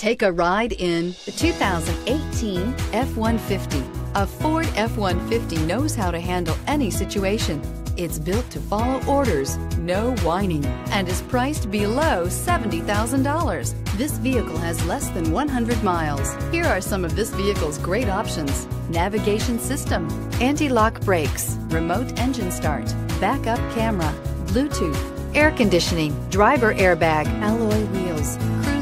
Take a ride in the 2018 F-150. A Ford F-150 knows how to handle any situation. It's built to follow orders, no whining, and is priced below $70,000. This vehicle has less than 100 miles. Here are some of this vehicle's great options. Navigation system, anti-lock brakes, remote engine start, backup camera, Bluetooth, air conditioning, driver airbag, alloy wheels,